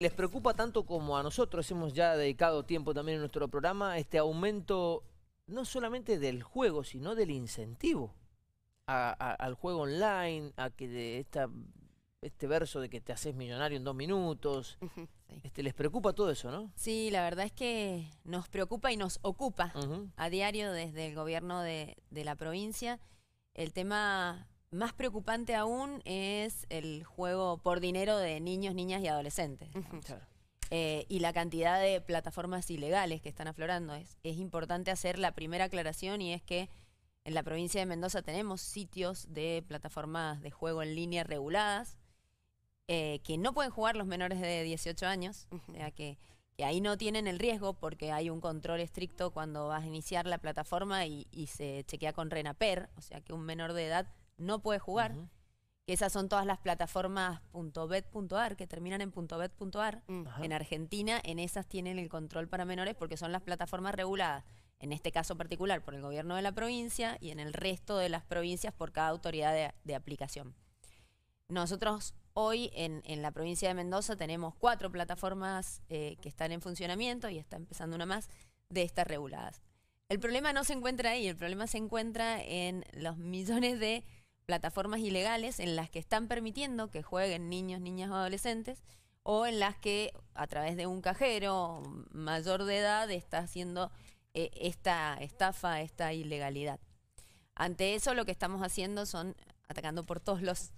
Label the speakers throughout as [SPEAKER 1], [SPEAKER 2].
[SPEAKER 1] ¿Les preocupa tanto como a nosotros? Hemos ya dedicado tiempo también en nuestro programa este aumento no solamente del juego, sino del incentivo a- a- al juego online, a que de esta, este verso de que te haces millonario en dos minutos. Este, les preocupa todo eso, ¿no?
[SPEAKER 2] Sí, la verdad es que nos preocupa y nos ocupa a diario desde el gobierno de, de la provincia. El tema más preocupante aún es el juego por dinero de niños, niñas y adolescentes.
[SPEAKER 1] Claro.
[SPEAKER 2] Eh, y la cantidad de plataformas ilegales que están aflorando. Es, es importante hacer la primera aclaración y es que en la provincia de Mendoza tenemos sitios de plataformas de juego en línea reguladas eh, que no pueden jugar los menores de 18 años, o sea que, que ahí no tienen el riesgo porque hay un control estricto cuando vas a iniciar la plataforma y, y se chequea con RENAPER, o sea que un menor de edad no puede jugar. Que esas son todas las plataformas .bet.ar que terminan en .bet.ar.
[SPEAKER 1] Mm.
[SPEAKER 2] En Argentina, en esas tienen el control para menores porque son las plataformas reguladas, en este caso particular por el gobierno de la provincia y en el resto de las provincias por cada autoridad de, de aplicación. Nosotros hoy en, en la provincia de Mendoza tenemos cuatro plataformas eh, que están en funcionamiento y está empezando una más de estas reguladas. El problema no se encuentra ahí, el problema se encuentra en los millones de plataformas ilegales en las que están permitiendo que jueguen niños, niñas o adolescentes o en las que a través de un cajero mayor de edad está haciendo eh, esta estafa, esta ilegalidad. Ante eso lo que estamos haciendo son atacando por todos los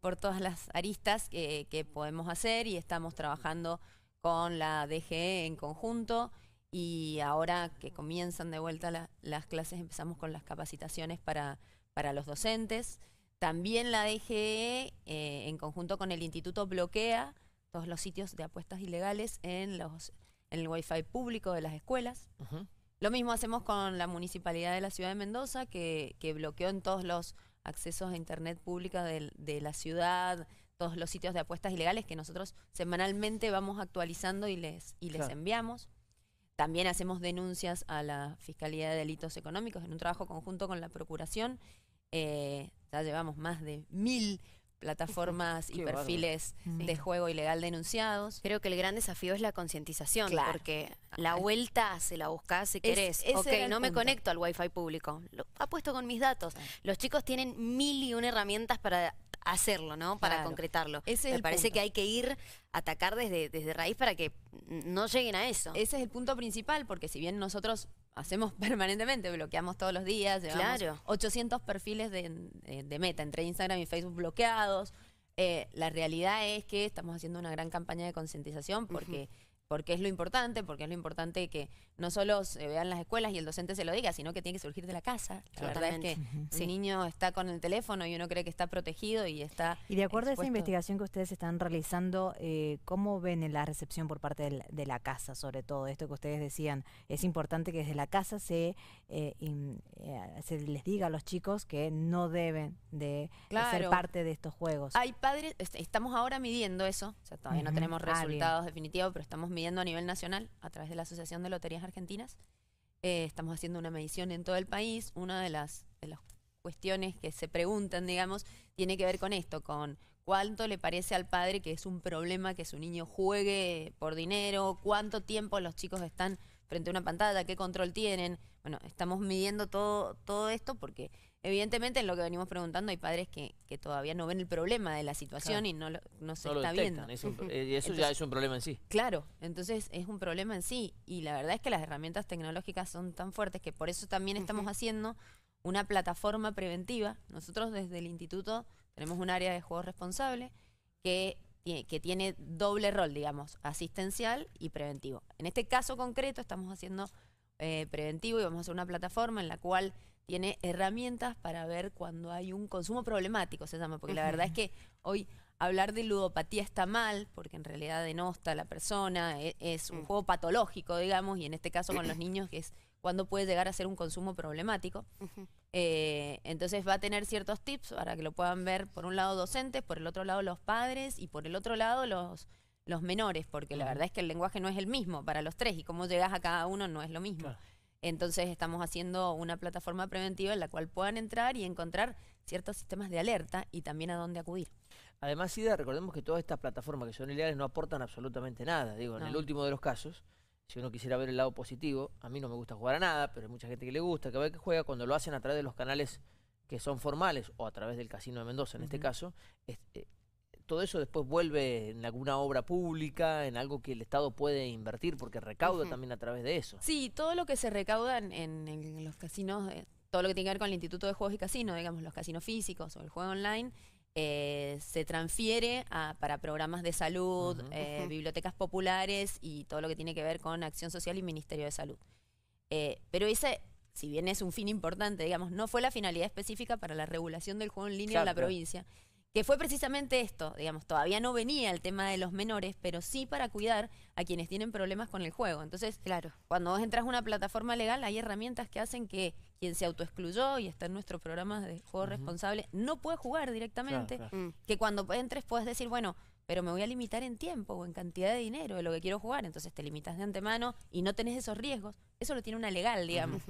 [SPEAKER 2] por todas las aristas que, podemos hacer y estamos trabajando con la DGE en conjunto y ahora que comienzan de vuelta la- las clases empezamos con las capacitaciones para, para los docentes. También la DGE eh, en conjunto con el instituto bloquea todos los sitios de apuestas ilegales en, los, en el wifi público de las escuelas. Lo mismo hacemos con la municipalidad de la ciudad de Mendoza, que, que bloqueó en todos los accesos a internet pública de, la ciudad, todos los sitios de apuestas ilegales que nosotros semanalmente vamos actualizando y les, y les
[SPEAKER 1] Claro.
[SPEAKER 2] enviamos. También hacemos denuncias a la Fiscalía de Delitos Económicos en un trabajo conjunto con la Procuración. Eh, ya llevamos más de mil plataformas y
[SPEAKER 1] bárbaro.
[SPEAKER 2] perfiles de juego ilegal denunciados.
[SPEAKER 3] Creo que el gran desafío es la concientización,
[SPEAKER 2] Claro.
[SPEAKER 3] porque la
[SPEAKER 2] Ah,
[SPEAKER 3] vuelta se la buscás si
[SPEAKER 2] Es-
[SPEAKER 3] querés. ok, no me
[SPEAKER 2] punto.
[SPEAKER 3] conecto al wifi público, lo apuesto con mis datos.
[SPEAKER 2] Claro.
[SPEAKER 3] Los chicos tienen mil y una herramientas para hacerlo, ¿no? Para
[SPEAKER 2] Claro.
[SPEAKER 3] concretarlo.
[SPEAKER 2] Ese es
[SPEAKER 3] me parece
[SPEAKER 2] punto.
[SPEAKER 3] que hay que ir a atacar desde, desde raíz para que no lleguen a eso.
[SPEAKER 2] Ese es el punto principal, porque si bien nosotros hacemos permanentemente, bloqueamos todos los días, llevamos
[SPEAKER 3] Claro.
[SPEAKER 2] 800 perfiles de, de- de meta entre Instagram y Facebook bloqueados, eh, la realidad es que estamos haciendo una gran campaña de concientización porque, porque es lo importante, porque es lo importante que no solo se vean las escuelas y el docente se lo diga, sino que tiene que surgir de la casa. La verdad es que
[SPEAKER 3] Totalmente.
[SPEAKER 2] el niño está con el teléfono y uno cree que está protegido y está...
[SPEAKER 4] Y de acuerdo a esa investigación que ustedes están realizando, eh, ¿cómo ven en la recepción por parte del- de la casa sobre todo esto que ustedes decían? Es importante que desde la casa se, eh, in- eh, se les diga a los chicos que no deben de ser parte de estos juegos.
[SPEAKER 2] Hay padres, est- estamos ahora midiendo eso, o sea, todavía no tenemos
[SPEAKER 4] Ah,
[SPEAKER 2] resultados definitivos, pero estamos midiendo a nivel nacional a través de la Asociación de Loterías Argentinas. Eh, estamos haciendo una medición en todo el país. Una de las, de las cuestiones que se preguntan, digamos, tiene que ver con esto, con cuánto le parece al padre que es un problema que su niño juegue por dinero, cuánto tiempo los chicos están frente a una pantalla, qué control tienen. Bueno, estamos midiendo todo, todo esto porque evidentemente en lo que venimos preguntando hay padres que, que todavía no ven el problema de la situación
[SPEAKER 1] Claro.
[SPEAKER 2] y no, lo- no se
[SPEAKER 1] No lo
[SPEAKER 2] está
[SPEAKER 1] detectan.
[SPEAKER 2] viendo.
[SPEAKER 1] es un- eh, y eso ya es un problema en sí.
[SPEAKER 2] Claro, entonces es un problema en sí. Y la verdad es que las herramientas tecnológicas son tan fuertes que por eso también estamos haciendo una plataforma preventiva. Nosotros desde el instituto tenemos un área de juego responsable que, que tiene doble rol, digamos, asistencial y preventivo. En este caso concreto estamos haciendo eh, preventivo y vamos a hacer una plataforma en la cual tiene herramientas para ver cuando hay un consumo problemático, se llama, porque la verdad es que hoy hablar de ludopatía está mal, porque en realidad denosta a la persona, e- es, un juego patológico, digamos, y en este caso con los niños que es cuando puede llegar a ser un consumo problemático. Eh, entonces va a tener ciertos tips para que lo puedan ver por un lado docentes, por el otro lado los padres y por el otro lado los, los menores, porque la verdad es que el lenguaje no es el mismo para los tres y cómo llegas a cada uno no es lo mismo.
[SPEAKER 1] Claro.
[SPEAKER 2] Entonces estamos haciendo una plataforma preventiva en la cual puedan entrar y encontrar ciertos sistemas de alerta y también a dónde acudir.
[SPEAKER 1] Además, Ida, recordemos que todas estas plataformas que son ilegales no aportan absolutamente nada. Digo, en el último de los casos, si uno quisiera ver el lado positivo, a mí no me gusta jugar a nada, pero hay mucha gente que le gusta, que ve que juega, cuando lo hacen a través de los canales que son formales o a través del Casino de Mendoza en este caso, es- eh, todo eso después vuelve en alguna obra pública, en algo que el Estado puede invertir, porque recauda también a través de eso.
[SPEAKER 2] Sí, todo lo que se recauda en, en- en los casinos, eh, todo lo que tiene que ver con el Instituto de Juegos y Casinos, digamos, los casinos físicos o el juego online, eh, se transfiere a- para programas de salud, eh, bibliotecas populares y todo lo que tiene que ver con acción social y Ministerio de Salud. Eh, pero ese, si bien es un fin importante, digamos, no fue la finalidad específica para la regulación del juego en línea
[SPEAKER 1] Claro,
[SPEAKER 2] en la
[SPEAKER 1] claro.
[SPEAKER 2] Que fue precisamente esto, digamos, todavía no venía el tema de los menores, pero sí para cuidar a quienes tienen problemas con el juego. Entonces,
[SPEAKER 3] Claro.
[SPEAKER 2] cuando vos entras a una plataforma legal, hay herramientas que hacen que quien se autoexcluyó y está en nuestro programa de juego responsable no puede jugar directamente.
[SPEAKER 1] Claro, claro.
[SPEAKER 2] Que cuando entres puedes decir, bueno, pero me voy a limitar en tiempo o en cantidad de dinero de lo que quiero jugar. Entonces te limitas de antemano y no tenés esos riesgos. Eso lo tiene una legal, digamos.